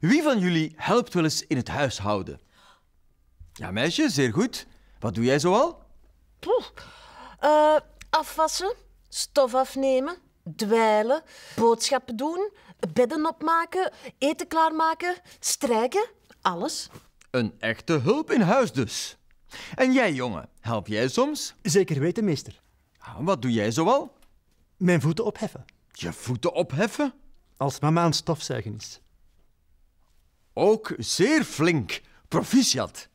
Wie van jullie helpt wel eens in het huishouden? Ja, meisje, zeer goed. Wat doe jij zoal? Poeh. Eh, afwassen, stof afnemen, dweilen, boodschappen doen, bedden opmaken, eten klaarmaken, strijken, alles. Een echte hulp in huis dus. En jij, jongen, help jij soms? Zeker weten, meester. Ah, Wat doe jij zoal? Mijn voeten opheffen. Je voeten opheffen? Als mama aan het stofzuigen is. Ook zeer flink. Proficiat.